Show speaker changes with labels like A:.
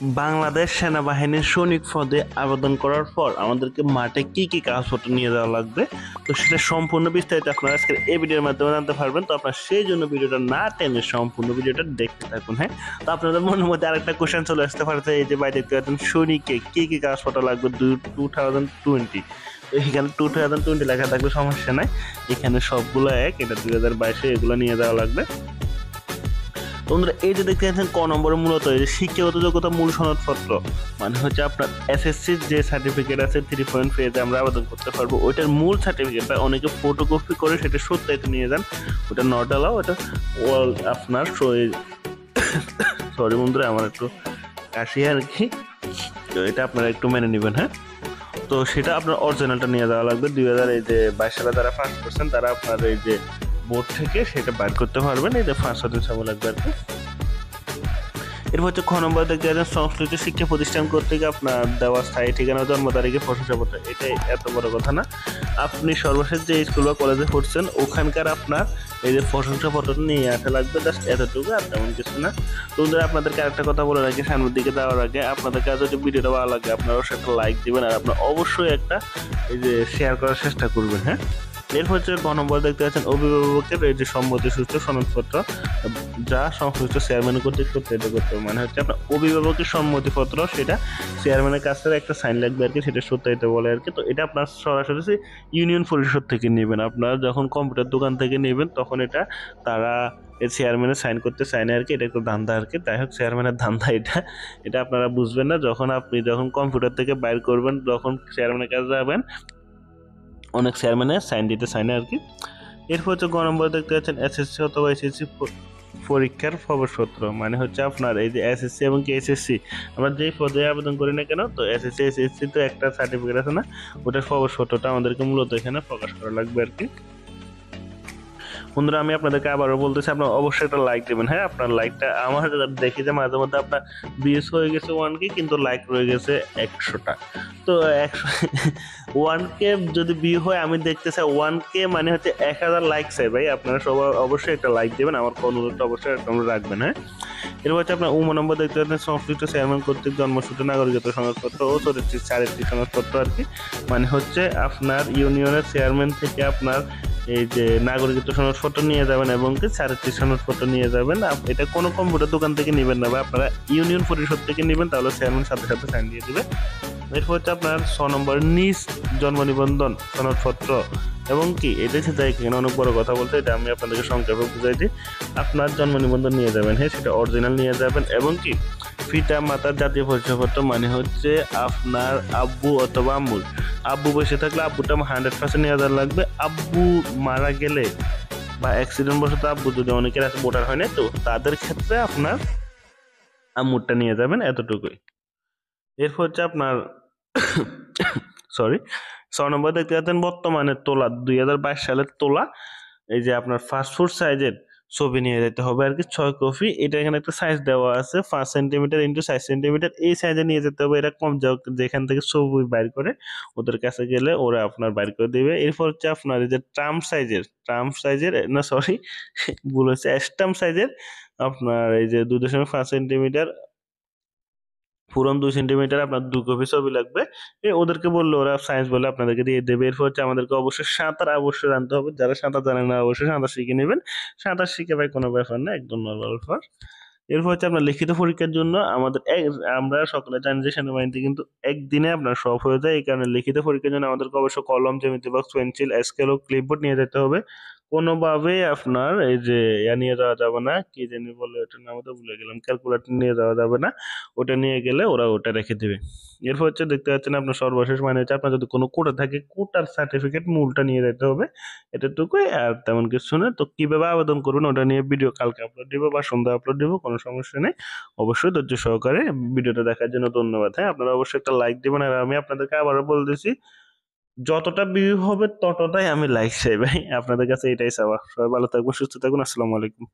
A: বাংলাদেশ সেনাবাহিনীর সৈনিক পদে আবেদন করার পর আমাদেরকে মাঠে কি কি কাগজপত্র নিয়ে যাওয়া লাগবে? তো সেটা সম্পূর্ণ বিস্তারিত আপনারা আজকের এই ভিডিওর মাধ্যমে জানতে পারবেন। তো আপনার সেই জন্য ভিডিওটা না টেনে সম্পূর্ণ ভিডিওটা দেখতে থাকুন হ্যাঁ? তো আপনাদের মনের মধ্যে আরেকটা কোশ্চেন চলে আসতে পারে এই যে ভাই দেখতে পাচ্ছেন সৈনিককে কি কি কাগজপত্র লাগবে টু থাউজেন্ড টোয়েন্টি এখানে টু থাউজেন্ড টোয়েন্টি লেখা থাকবে, সমস্যা নাই। এখানে সবগুলো এক, এটা দুই হাজার বাইশে এগুলো নিয়ে যাওয়া লাগবে। তো বন্ধুরা, এই যে দেখতে পাচ্ছেন, ক নম্বরে মূলত এই যে শিক্ষাগত যোগ্যতা মূল সনদপত্র মানে হচ্ছে আপনার এসএসসির যে সার্টিফিকেট আছে থ্রি পয়েন্ট ফেজে আমরা আবেদন করতে পারব। ওইটার মূল সার্টিফিকেটটা অনেকে ফটোকপি করে সেটা সত্যায়িত নিয়ে যান। ওটা নট অ্যালাউ ওটা ওয়াল আপনার সরি বন্ধুরা, আমার একটু কাশি আর কি। তো এটা আপনারা একটু মেনে নেবেন হ্যাঁ? তো সেটা আপনার অরিজিনালটা নিয়ে যাওয়া লাগবে। দুই হাজার এই যে বাইশ সালে যারা ফার্স্ট করছেন, তারা আপনার এই যে বোর্ড থেকে সেটা বাইর করতে পারবেন। এই যে ফার্স্ট সাথে সময় লাগবে আর কি। এরপর হচ্ছে খ নম্বর দেখতে পাচ্ছেন সংশ্লিষ্ট শিক্ষা প্রতিষ্ঠান কর্তৃক আপনার দেওয়া স্থায়ী ঠিকানা, জন্ম তারিখে প্রশংসাপত্র এটাই এত বড় কথা না। আপনি সর্বশেষ যে স্কুল বা কলেজে পড়ছেন, ওখানকার আপনার এই যে প্রশংসাপত্রটা নিয়ে আসা লাগবে জাস্ট এতটুকু আর তেমন কিছু না। তো বন্ধুরা, আপনাদেরকে আরেকটা কথা বলে রাখি, সামনের দিকে যাওয়ার আগে আপনাদের কাছে যদি ভিডিওটা ভালো লাগে, আপনারাও সেটা লাইক দিবেন, আর আপনার অবশ্যই একটা এই যে শেয়ার করার চেষ্টা করবেন হ্যাঁ? এরপর হচ্ছে গ নম্বর দেখতে পাচ্ছেন অভিভাবকের এই যে সম্মতি সূত্র, সনদপত্র, যা সংশ্লিষ্ট চেয়ারম্যান কর্তৃক সত্যায়িত করতে হবে। মানে হচ্ছে আপনার অভিভাবকের সম্মতিপত্র, সেটা চেয়ারম্যানের কাছ থেকে একটা সাইন লাগবে আর কি, সেটা সত্যায়িত বলে আর কি। তো এটা আপনার সরাসরি ইউনিয়ন পরিষদ থেকে নেবেন। আপনারা যখন কম্পিউটার দোকান থেকে নেবেন, তখন এটা তারা এই চেয়ারম্যানের সাইন করতে চায় না আর কি, এটা একটু ধান্দা আর কি। যাই হোক চেয়ারম্যানের ধান্দা এটা এটা আপনারা বুঝবেন না। যখন আপনি যখন কম্পিউটার থেকে বাইর করবেন, যখন চেয়ারম্যানের কাছে যাবেন অনেক স্যার মানে সাইন দিতে চায় না আর কি। এরপর হচ্ছে গ নম্বর দেখতে পাচ্ছেন এসএসসি অথবা এসএসসি পরীক্ষার খবরপত্র মানে হচ্ছে আপনার এই যে এসএসসি এবং কি এসএসসি আমরা যেই পদে আবেদন করি না কেন, তো এসএসসি এসএসসি তো একটা সার্টিফিকেট আছে না, ওটার খবরপত্রটা আমাদেরকে মূলত এখানে প্রকাশ করা লাগবে আর কি। বন্ধুরা, আমি আপনাদেরকে আবারও বলতেছি, আপনার অবশ্যই একটা লাইক দেবেন। হ্যাঁ আপনার লাইকটা আমার দেখি যে মাঝে মধ্যে আপনার বিএস হয়ে গেছে ওয়ান কে কিন্তু লাইক রয়ে গেছে একশোটা। তো একশো ওয়ান কে যদি বিয়ে হয়, আমি দেখতে চাই ওয়ান কে মানে হচ্ছে এক হাজার লাইক চাই ভাই, আপনারা সবাই অবশ্যই একটা লাইক দেবেন, আমার অনুরোধটা অবশ্যই একটা রাখবেন হ্যাঁ? এরপর হচ্ছে আপনার উম নম্বর দেখতে পাচ্ছেন, সংশ্লিষ্ট চেয়ারম্যান কর্তৃক জন্মসূত্র নাগরিকত্ব সনদপত্র ও চরিত্রিক চারিত্রিক সনদপত্র আর কি। মানে হচ্ছে আপনার ইউনিয়নের চেয়ারম্যান থেকে আপনার এই যে নাগরিকত্ব সনদপত্র নিয়ে যাবেন এবং কি চারিত্রিক সনদপত্র নিয়ে যাবেন। এটা কোনো কম্পিউটার দোকান থেকে নেবেন না বা আপনারা ইউনিয়ন পরিষদ থেকে নেবেন, তাহলে চেয়ারম্যান সাথে সাথে সাইন দিয়ে দেবে। এরপর হচ্ছে আপনার ছ নম্বর, নিজ জন্ম নিবন্ধন সনদপত্র। এবং কি এটা হচ্ছে যাই এখানে অনেক বড় কথা বলতে, এটা আমি আপনাদেরকে সংক্ষেপে বুঝাই দিই আপনার জন্ম নিবন্ধন নিয়ে যাবেন হ্যাঁ সেটা অরিজিনাল নিয়ে যাবেন, এবং কি, পিতা মাতার জাতীয় পরিচয়পত্র মানে হচ্ছে আপনার আব্বু অথবা আম্মুর। আব্বু বসে থাকলে আব্বুটা হান্ড্রেড পার্সেন্ট নিয়ে যাওয়ার লাগবে। আব্বু মারা গেলে বা অ্যাক্সিডেন্ট বশত আব্বু যদি অনেকের আছে ভোটার হয় না তো, তাদের ক্ষেত্রে আপনার আম্মুরটা নিয়ে যাবেন এতটুকুই। এরপর হচ্ছে আপনার সরি ছ নম্বর দেখতে পাচ্ছেন বর্তমানে তোলা, দুই হাজার বাইশ সালের তোলা, এই যে আপনার ফাস্টফুড সাইজের ছবি নিয়ে যেতে হবে আর কি, ছয় কপি এটা এখানে একটা সাইজ দেওয়া আছে, পাঁচ সেন্টিমিটার ইন্টু সাইজ সেন্টিমিটার এই সাইজে নিয়ে যেতে হবে এটা কম যেখান থেকে ছবি বাইর করে, ওদের কাছে গেলে ওরা আপনার বাইর করে দেবে। এরপর হচ্ছে আপনার এই যে ট্রাম্প সাইজের ট্রাম্প সাইজের না সরি ভুল হচ্ছে স্টাম্প সাইজের আপনার এই যে দুই দশমিক পাঁচ সেন্টিমিটার পুরন দুই সেন্টিমিটার আপনার দু কপি ছবি লাগবে। ওদেরকে বলল, ওরা সায়েন্স বলে আপনাদেরকে দিয়ে দেবে। এরপর হচ্ছে আমাদেরকে অবশ্যই সাঁতার অবশ্যই জানতে হবে। যারা সাঁতার জানেন না, অবশ্যই সাঁতার শিখে নেবেন। সাঁতার শিখে ভাই কোনো ব্যাপার না, একদম নর্মাল ব্যাপার। এরপর হচ্ছে আপনার লিখিত পরীক্ষার জন্য আমাদের আমরা সকলে জানি যে সেনাবাহিনীতে কিন্তু একদিনে আপনার সব হয়ে যায়। এই কারণে লিখিত পরীক্ষার জন্য আমাদেরকে অবশ্যই কলম, জ্যামিতি বক্স পেন্সিল স্কেল ও ক্লিপবোর্ড নিয়ে যেতে হবে। কোনোভাবেই আপনার এই যে ইয়া নিয়ে যাওয়া যাবে না, কি জানি বলে ওটার নাম তো ভুলে গেলাম ক্যালকুলেটর নিয়ে যাওয়া যাবে না, ওটা নিয়ে গেলে ওরা ওটা রেখে দেবে। এরপর হচ্ছে দেখতে পাচ্ছেন আপনার সর্বশেষ মানে হচ্ছে আপনার যদি কোনো কোটা থাকে, কোটার সার্টিফিকেট মূলটা নিয়ে যেতে হবে, এতটুকুই আর তেমন কিছু না। তো কীভাবে আবেদন করবেন ওটা নিয়ে ভিডিও কালকে আপলোড দেবো বা সন্ধ্যা আপলোড দেবো, কোনো সমস্যা নেই। অবশ্যই ধৈর্য সহকারে ভিডিওটা দেখার জন্য ধন্যবাদ। হ্যাঁ আপনারা অবশ্যই একটা লাইক দেবেন, আর আমি আপনাদেরকে আবারও বলতেছি যতটা ভিউ হবে ততটাই আমি লাইক চাই ভাই। আপনাদের কাছে এটাই চাওয়া। সবাই ভালো থাকব সুস্থ থাকুন আসসালামু আলাইকুম।